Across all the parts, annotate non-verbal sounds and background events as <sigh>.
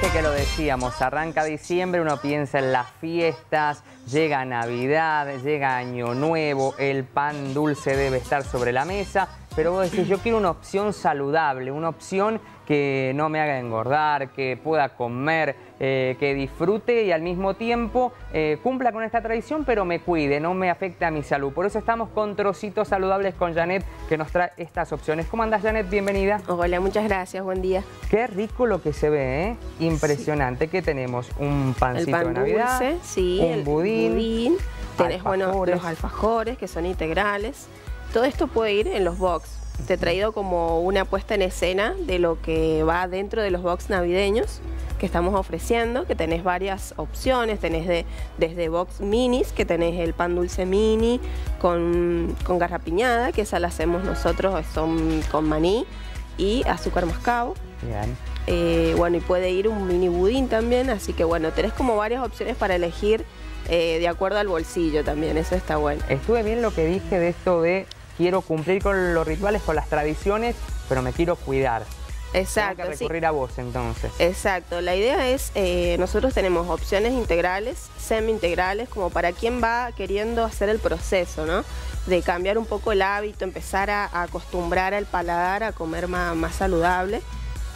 Que lo decíamos, arranca diciembre, uno piensa en las fiestas, llega Navidad, llega Año Nuevo, el pan dulce debe estar sobre la mesa, pero vos decís, yo quiero una opción saludable, una opción que no me haga engordar, que pueda comer, eh, que disfrute y al mismo tiempo eh, cumpla con esta tradición, pero me cuide, no me afecte a mi salud. Por eso estamos con Trocitos Saludables con Janet, que nos trae estas opciones. ¿Cómo andas, Janet? Bienvenida. Hola, muchas gracias, buen día. Qué rico lo que se ve, ¿eh? Impresionante. que tenemos? Un pancito de Navidad, dulce, sí, un budín, tenés bueno, los alfajores que son integrales. Todo esto puede ir en los box te he traído como una puesta en escena de lo que va dentro de los box navideños que estamos ofreciendo, que tenés varias opciones, tenés de, desde box minis, que tenés el pan dulce mini con, con garrapiñada, que esa la hacemos nosotros, son con maní y azúcar mascabo. Bien. Eh, bueno, y puede ir un mini budín también, así que bueno, tenés como varias opciones para elegir eh, de acuerdo al bolsillo también, eso está bueno. Estuve bien lo que dije de esto de quiero cumplir con los rituales, con las tradiciones, pero me quiero cuidar. Exacto. Tengo que recurrir a vos entonces. Exacto. La idea es, eh, nosotros tenemos opciones integrales, semi-integrales, como para quien va queriendo hacer el proceso, ¿no? De cambiar un poco el hábito, empezar a, acostumbrar al paladar a comer más, saludable,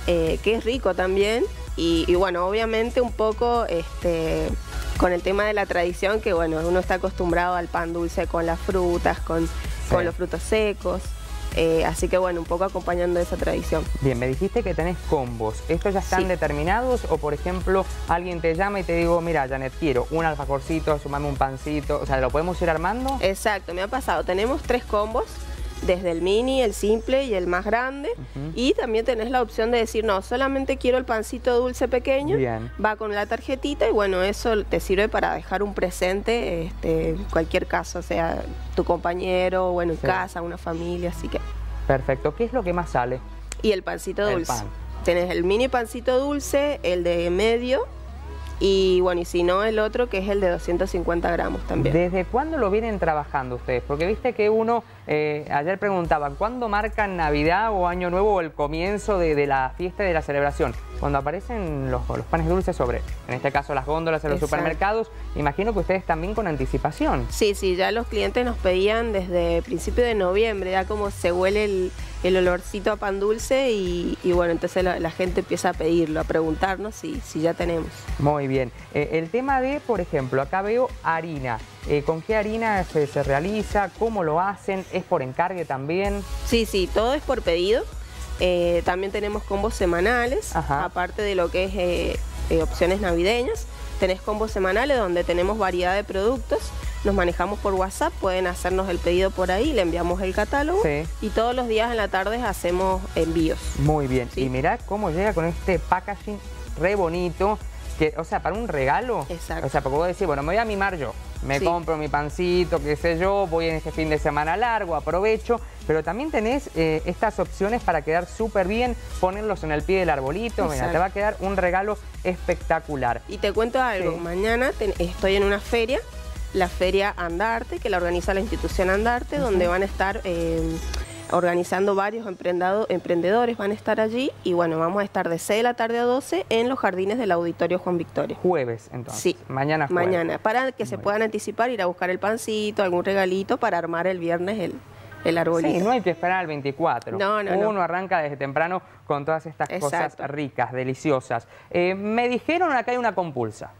eh, que es rico también. Y, y, bueno, obviamente un poco este, con el tema de la tradición, que bueno, uno está acostumbrado al pan dulce con las frutas, con con los frutos secos. Eh, así que bueno, un poco acompañando esa tradición. Bien, me dijiste que tenés combos. ¿Estos ya están determinados o por ejemplo alguien te llama y te digo, mira Janet, quiero un alfajorcito, sumame un pancito, o sea, ¿lo podemos ir armando? Exacto, me ha pasado. Tenemos tres combos desde el mini, el simple y el más grande. Y también tenés la opción de decir, no, solamente quiero el pancito dulce pequeño, va con la tarjetita y bueno, eso te sirve para dejar un presente este, en cualquier caso, sea tu compañero, bueno, en casa, una familia, así que... Perfecto, ¿qué es lo que más sale? Y el pancito dulce. Tenés el mini pancito dulce, el de medio y bueno, y si no, el otro que es el de 250 gramos también. ¿Desde cuándo lo vienen trabajando ustedes? Porque viste que uno, eh, ayer preguntaba, ¿cuándo marcan Navidad o Año Nuevo o el comienzo de, la fiesta y de la celebración? Cuando aparecen los, panes dulces sobre, en este caso las góndolas en los supermercados, imagino que ustedes también con anticipación. Sí, sí, ya los clientes nos pedían desde principio de noviembre, ya como se huele el el olorcito a pan dulce y, bueno, entonces la, gente empieza a pedirlo, a preguntarnos si, si ya tenemos. Muy bien. Eh, el tema de, por ejemplo, acá veo harina. Eh, ¿Con qué harina se, realiza? ¿Cómo lo hacen? ¿Es por encargue también? Sí, sí, todo es por pedido. Eh, también tenemos combos semanales, aparte de lo que es opciones navideñas. Tenés combos semanales donde tenemos variedad de productos nos manejamos por WhatsApp, pueden hacernos el pedido por ahí, le enviamos el catálogo y todos los días en la tarde hacemos envíos. Muy bien, y mirá cómo llega con este packaging re bonito, que, o sea, para un regalo, Exacto. o sea, porque vos decís, bueno, me voy a mimar yo, me compro mi pancito, qué sé yo, voy en este fin de semana largo, aprovecho, pero también tenés eh, estas opciones para quedar súper bien, ponerlos en el pie del arbolito, mira, te va a quedar un regalo espectacular. Y te cuento algo, mañana estoy en una feria la feria Andarte, que la organiza la institución Andarte, donde van a estar eh, organizando varios emprendedores, van a estar allí y bueno, vamos a estar de 6 de la tarde a 12 en los jardines del Auditorio Juan Victoria. Jueves, entonces. Sí. Mañana jueves. Mañana, para que se puedan anticipar, ir a buscar el pancito, algún regalito para armar el viernes el, el arbolito. Sí, no hay que esperar al 24. No, no, Uno arranca desde temprano con todas estas cosas ricas, deliciosas. Eh, me dijeron acá hay una compulsa.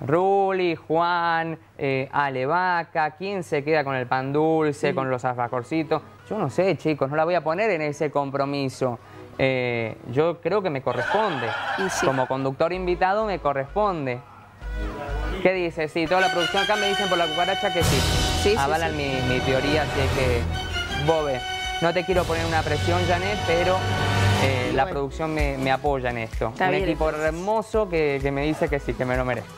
Ruli, Juan, eh, Alevaca, ¿quién se queda con el pan dulce, con los alfajorcitos? Yo no sé, chicos, no la voy a poner en ese compromiso. Eh, yo creo que me corresponde. Como conductor invitado me corresponde. ¿Qué dice? Sí, toda la producción acá me dicen por la cucaracha que sí. sí Avalan Mi, mi, teoría, así que, Bobe, no te quiero poner una presión, Janet, pero eh, la producción me, apoya en esto. Un equipo hermoso que, me dice que sí, que me lo merezco.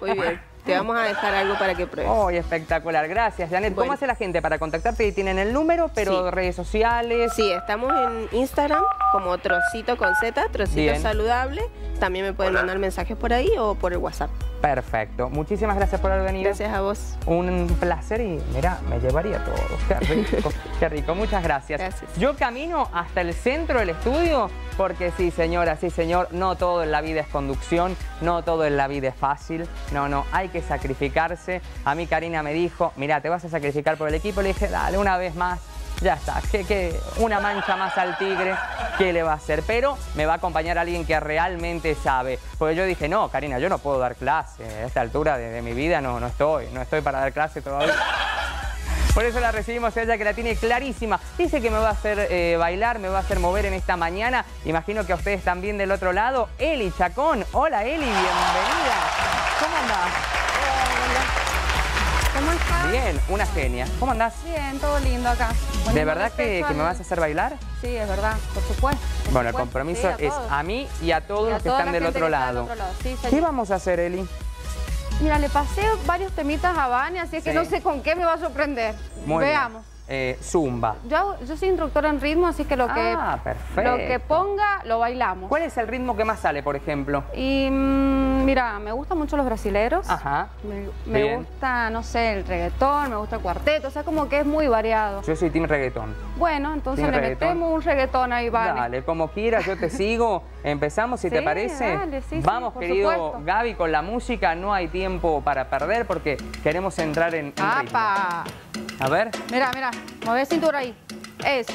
Muy bien. <laughs> Te vamos a dejar algo para que pruebes. Oh, espectacular. Gracias, Janet. ¿Cómo hace la gente para contactarte? Tienen el número, pero redes sociales. Sí, estamos en Instagram como Trocito con Z, Trocito Saludable. También me pueden mandar mensajes por ahí o por el WhatsApp. Perfecto. Muchísimas gracias por haber venido. Gracias a vos. Un placer y mira, me llevaría todo. Qué rico, <laughs> qué rico. Muchas gracias. Gracias. Yo camino hasta el centro del estudio porque sí, señora, sí, señor, no todo en la vida es conducción, no todo en la vida es fácil. No, no, hay que sacrificarse. A mí Karina me dijo, mira, te vas a sacrificar por el equipo. Le dije, dale, una vez más ya está, que, una mancha más al tigre, ¿qué le va a hacer? Pero me va a acompañar alguien que realmente sabe. Porque yo dije, no, Karina, yo no puedo dar clase. A esta altura de, mi vida no, no estoy, no estoy para dar clase todavía. Por eso la recibimos ella que la tiene clarísima. Dice que me va a hacer eh, bailar, me va a hacer mover en esta mañana. Imagino que a ustedes también del otro lado. Eli Chacón. Hola Eli, bienvenida. Una genia. ¿Cómo andás? Bien, todo lindo acá. ¿De verdad que, me vas a hacer bailar? Sí, es verdad, por supuesto. bueno, el compromiso es a mí y a todos los que están del otro lado. ¿Qué vamos a hacer, Eli? Mira, le pasé varios temitas a Vani, así es que no sé con qué me va a sorprender. Veamos. Eh, zumba. Yo, yo soy instructora en ritmo, así que lo que, ah, lo que ponga lo bailamos. ¿Cuál es el ritmo que más sale, por ejemplo? Y mm, mira, me gustan mucho los brasileros. Ajá. Me, gusta, no sé, el reggaetón, me gusta el cuarteto, o sea, como que es muy variado. Yo soy team reggaetón. Bueno, entonces le metemos un reggaetón ahí, vale. Dale, como quieras, yo te <laughs> sigo. Empezamos, si te parece. Dale, sí, Vamos, querido Gaby, con la música. No hay tiempo para perder porque queremos entrar en, en ritmo. A ver. Mira, mira, mueve cintura ahí. Es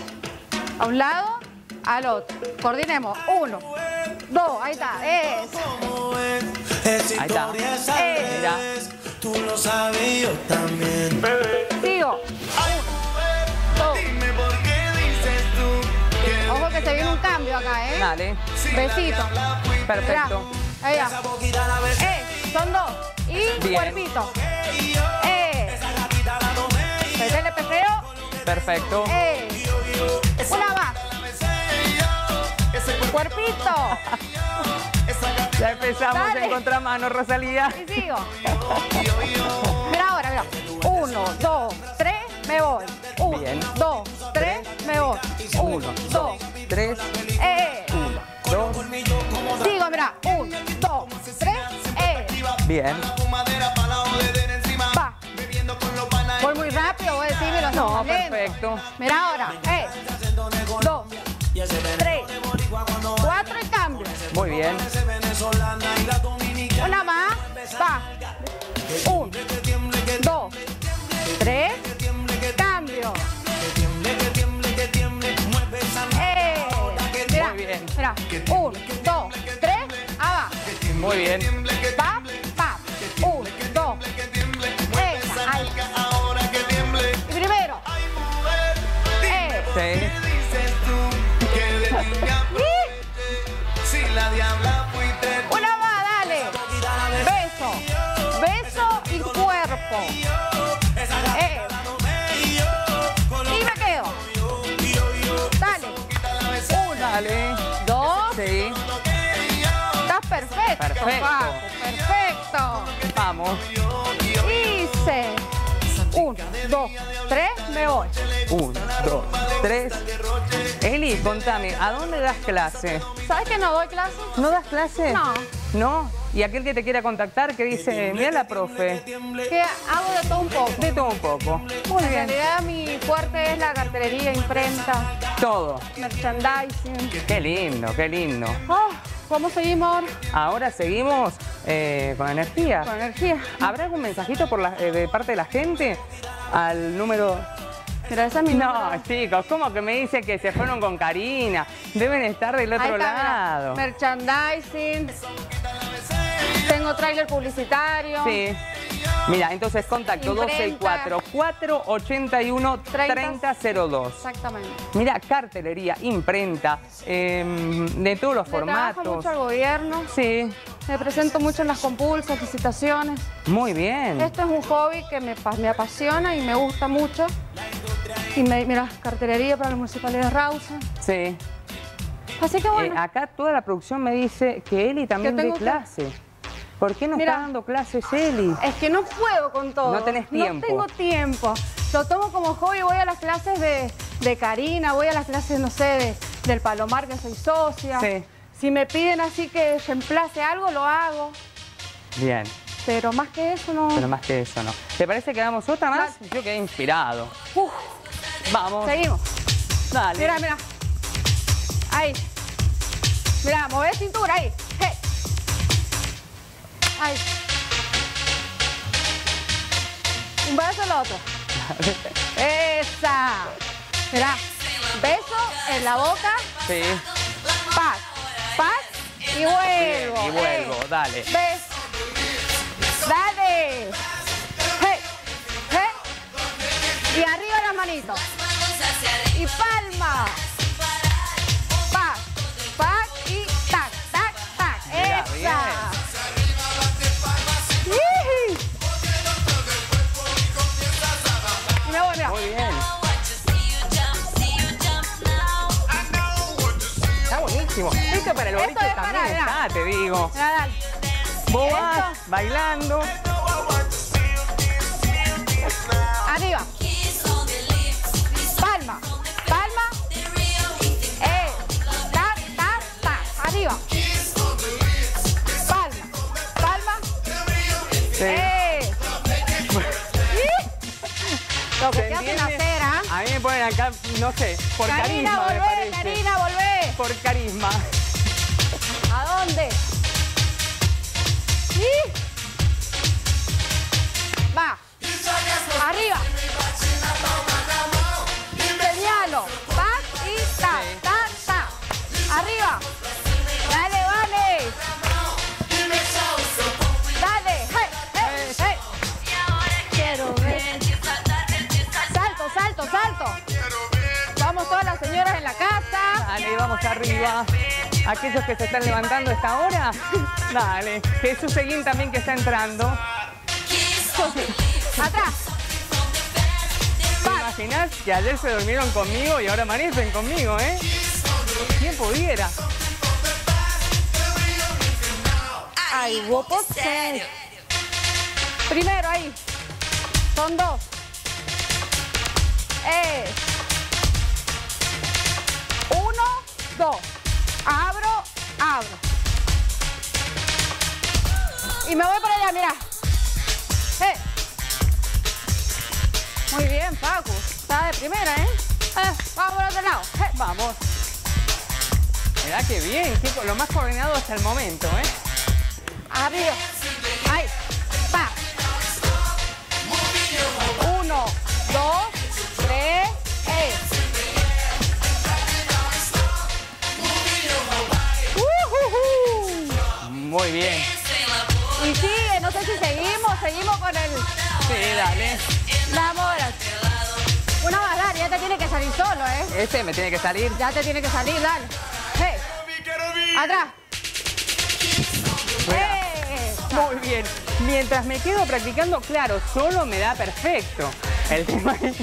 a un lado, al otro. Coordinemos. Uno, dos, ahí está. Es. Ahí está. Es. Mira. Tú lo sabes, yo también. Sigo. Ojo que se viene un cambio acá, ¿eh? Dale. Besito. Perfecto. Ahí va. Eh, son dos. Y cuerpito. Perfecto. Eh. Una más. Cuerpito. <laughs> Ya empezamos Dale. en contramano, Rosalía. Y sigo. mira ahora, mira. Uno, dos, tres, me voy. Uno, Bien. dos, tres, me voy. Uno, dos, tres. Eh. Uno, dos. Sigo, mira. Uno, dos, tres, eh. Bien. No, perfecto. Mira ahora. Eh. Dos. Tres. Cuatro y cambio. Muy bien. Una más. Va. Un. Dos. Tres. Cambio. Eh. Mira, Muy bien. Mira. Un, dos, tres. Va. Muy bien. Va. Perfecto. Perfecto. Perfecto. Vamos. Hice. Uno, dos, tres, me voy. Uno, dos, tres. Eli, contame, ¿a dónde das clase? ¿Sabes que no doy clase? ¿No das clase? No. ¿No? Y aquel que te quiera contactar que dice, mira la profe. Que hago de todo un poco. De todo un poco. Muy bien. En realidad mi fuerte es la cartelería, imprenta. Todo. Merchandising. Qué lindo, qué lindo. Oh, ¿Cómo seguimos ahora? seguimos eh, con energía. Con energía. ¿Habrá algún mensajito por eh, de parte de la gente al número pero esa es mi No, chicos, ¿cómo que me dicen que se fueron con Karina? Deben estar del otro lado. Merchandising. Tengo tráiler publicitario. Sí. Mira, entonces contacto 264-481-3002. Exactamente. Mira, cartelería, imprenta, em, de todos los formatos. Trabajo mucho al gobierno. Sí. Me presento mucho en las compulsas, licitaciones. Muy bien. Esto es un hobby que me, me apasiona y me gusta mucho. Y me, mira, cartelería para la Municipalidad de Rausa. Sí. Así que bueno. Eh, acá toda la producción me dice que Eli también da clase. ¿Por qué no está dando clases Eli? Es que no puedo con todo. No tenés tiempo. No tengo tiempo. Lo tomo como hobby, voy a las clases de, Karina, voy a las clases, no sé, del Palomar, que soy socia. Sí. Si me piden así que reemplace algo, lo hago. Bien. pero más que eso no. Pero más que eso no. ¿Te parece que damos otra más? Yo quedé inspirado. Uf. Vamos. Seguimos. Dale. Mira, mira. Ahí. Mira, mover cintura ahí. Un beso el otro. Esa. Mira. Beso en la boca. Sí. Paz. Paz. Y vuelvo. y vuelvo, Hey. dale. Ves. Te digo. Dale. Vos vas bailando. Arriba. Palma. Palma. Eh. Tac, tac, tac. Arriba. Palma. Palma. Sí. ¡Eh! <laughs> Lo que ¿Se te hacen hacer, ¿ah? A mí me ponen acá, no sé, por Karina, carisma me volvé, parece. Karina, volvé. Por carisma. ¿A dónde? ¿Sí? Va. Arriba. Señalo. Pac y ta, ta, ta. Arriba. Dale, vale. Dale. Hey, hey, hey. Quiero ver. Salto, salto, salto. Vamos todas las señoras en la casa. Dale, vamos arriba. Aquellos que se están levantando a esta hora, <laughs> dale. Jesús Seguín también que está entrando. <laughs> Atrás. ¿Te imaginas que ayer se durmieron conmigo y ahora amanecen conmigo, eh? ¿Quién pudiera? Ay, guapo. Primero ahí. Son dos. Es. Uno, dos. Abro, abro. Y me voy para allá, mira. Eh. Muy bien, Paco. Está de primera, ¿eh? Eh, vamos por otro lado. Eh. Vamos. Mirá qué bien, qué co- lo más coordinado hasta el momento, ¿eh? Arriba. Ahí. Pa. Uno, dos, Muy bien. Y sigue, no sé si seguimos, seguimos con el Sí, dale. la mora. Una dale, ya te tiene que salir solo, ¿eh? Este me tiene que salir. Ya te tiene que salir, dale. Hey. Atrás. Muy bien. Mientras me quedo practicando, claro, solo me da perfecto. El tema es...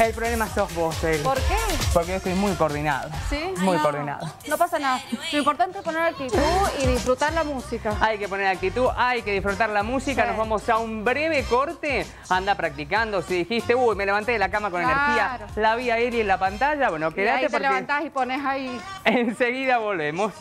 El problema sos vos, Eli. ¿Por qué? Porque yo estoy muy coordinado. ¿Sí? Muy No, coordinado. No pasa nada. Lo importante es poner actitud y disfrutar la música. Hay que poner actitud, hay que disfrutar la música. Sí. Nos vamos a un breve corte. Anda practicando. Si dijiste, uy, me levanté de la cama con energía, Claro. la vi a Eli en la pantalla. Bueno, Y quédate ahí te porque levantás y pones ahí. <laughs> enseguida volvemos.